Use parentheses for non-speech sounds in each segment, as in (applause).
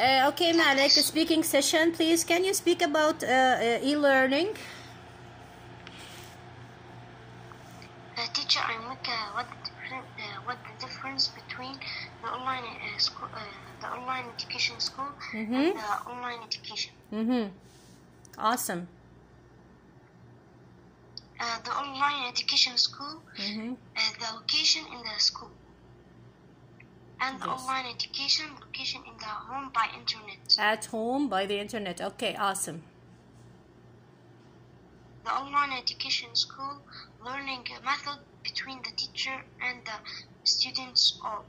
Uh, okay, Malik, speaking session, please. Can you speak about uh, uh, e-learning? Uh, teacher, I'm like, uh, what the uh, what the difference between the online uh, school, uh, the online education school Mhm. and the online education. Mm-hmm. Awesome. Uh, the online education school, Mm-hmm. uh, the location in the school, and Yes. online education location in the home by internet. At home by the internet. Okay, awesome. The online education school learning method between the teacher and the students all.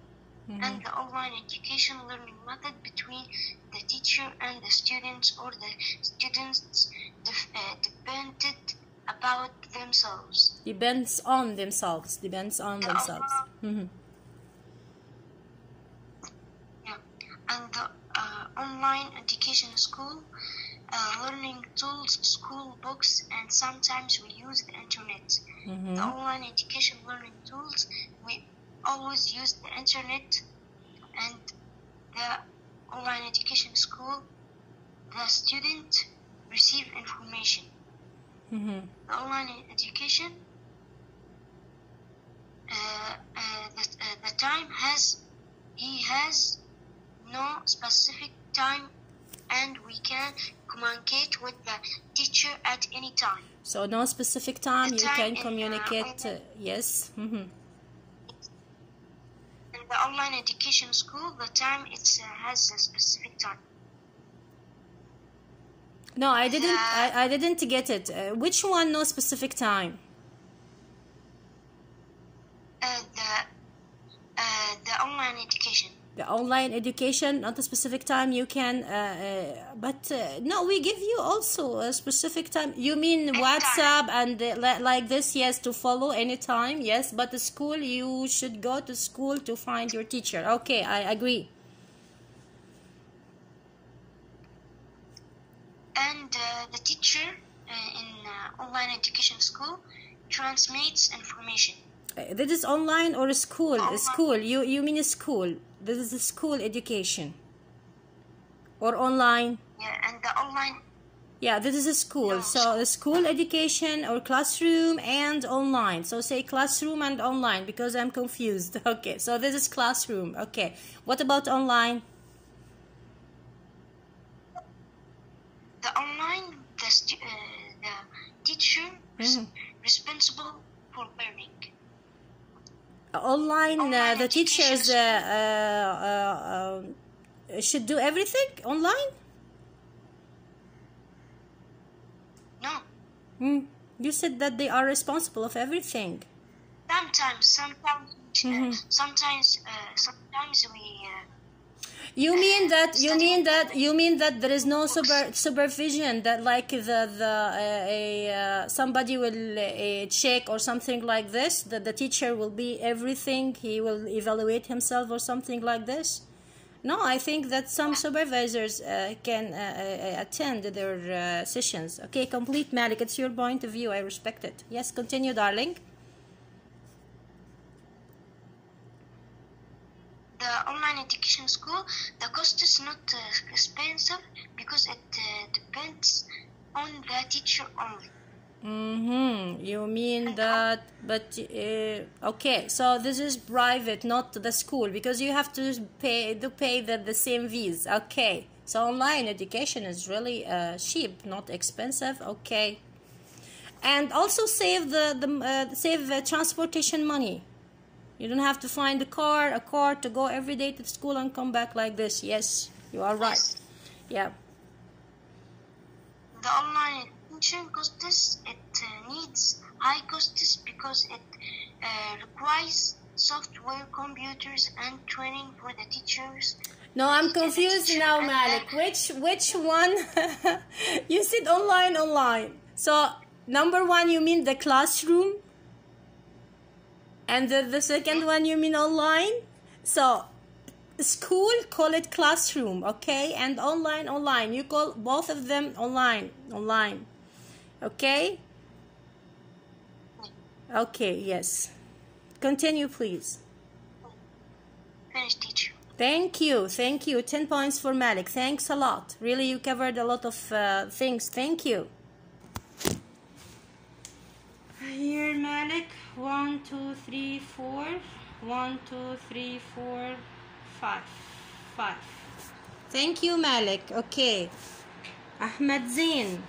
And the online education learning method between the teacher and the students or the students def- uh, depended about themselves. Depends on themselves. Depends on The themselves. Mm-hmm. Yeah. And the uh, online education school uh, learning tools, school books, and sometimes we use the internet. Mm-hmm. The online education learning tools, we always use the internet and the online education school, the student receive information. Mm-hmm. The online education, uh, uh, the, uh, the time has, he has no specific time and we can communicate with the teacher at any time. So no specific time The you time can uh, communicate. Uh, yes. Mm-hmm. In the online education school, the time it uh, has a specific time. No, I didn't. Yeah. I, I didn't get it. Uh, which one? No specific time. Uh, the uh, the online education. The online education, not a specific time. You can. Uh, uh, but uh, no, we give you also a specific time. You mean Anytime. WhatsApp and uh, li- like this? Yes, to follow anytime. Yes, but the school you should go to school to find your teacher. Okay, I agree. And uh, the teacher uh, in uh, online education school transmits information. This is online or a school? School. You you mean a school? This is a school education. Or online. Yeah, and the online Yeah, this is a school. No, So a school education or classroom and online. So say classroom and online because I'm confused. (laughs) Okay, so this is classroom. Okay, what about online? the online the uh, the teacher is Mhm. responsible for learning. Online, uh, the teachers uh, uh, uh, should do everything online. No, Hmm. You said that they are responsible of everything. sometimes sometimes uh, Mhm. sometimes uh, sometimes we. You mean that you mean that you mean that there is no super, supervision that like the the uh, a uh, somebody will uh, check or something like this that the teacher will be everything he will evaluate himself or something like this? No i think that some supervisors uh, can uh, uh, attend their uh, sessions. Okay complete malik it's your point of view i respect it. Yes continue darling the online education school, the cost is not uh, expensive because it uh, depends on the teacher only. Mm-hmm. You mean that, but uh, okay. So this is private, not the school, because you have to pay to pay the, the same fees. Okay. So online education is really uh, cheap, not expensive. Okay. And also save the the uh, save the transportation money. You don't have to find a car, a car to go every day to school and come back like this. Yes, you are right. Yeah. The online education costs it uh, needs high costs because it uh, requires software, computers, and training for the teachers. No, I'm confused now, Malik. Which which one? (laughs) you said online, online. So number one, you mean the classroom, and the, the second one you mean online. So school call it classroom, okay, and online, online. You call both of them online, online, okay. Okay, yes. Continue, please. Finish, teacher. Thank you, thank you. 10 points for Malik. Thanks a lot. Really, you covered a lot of uh, things. Thank you. Here, Malik. One, two, three, four. One, two, three, four, five. Five. Thank you, Malik. Okay. Ahmed Zain.